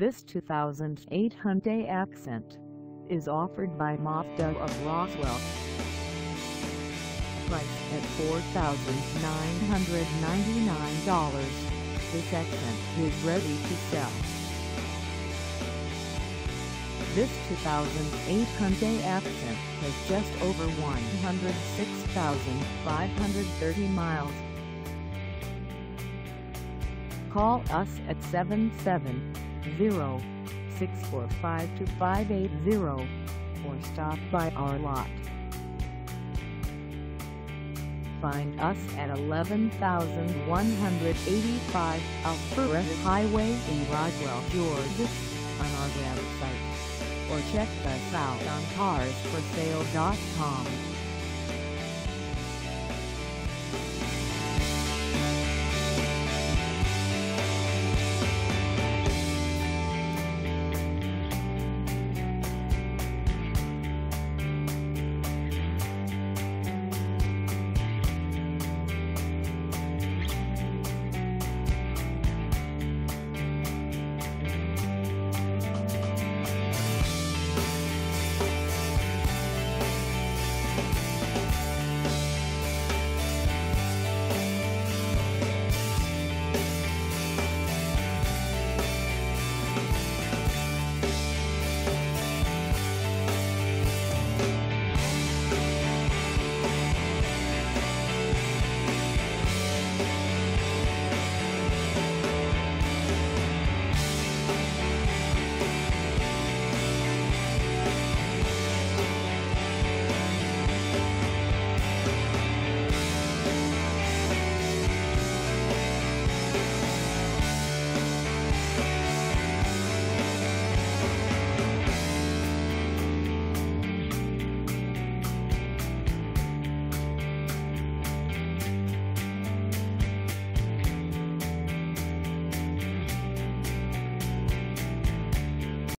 This 2008 Hyundai Accent is offered by Mazda of Roswell. Price at $4,999, this Accent is ready to sell. This 2008 Hyundai Accent has just over 106,530 miles. Call us at 770-645-2580 or stop by our lot. Find us at 11185 Alpharetta Highway in Roswell, Georgia on our website or check us out on carsforsale.com.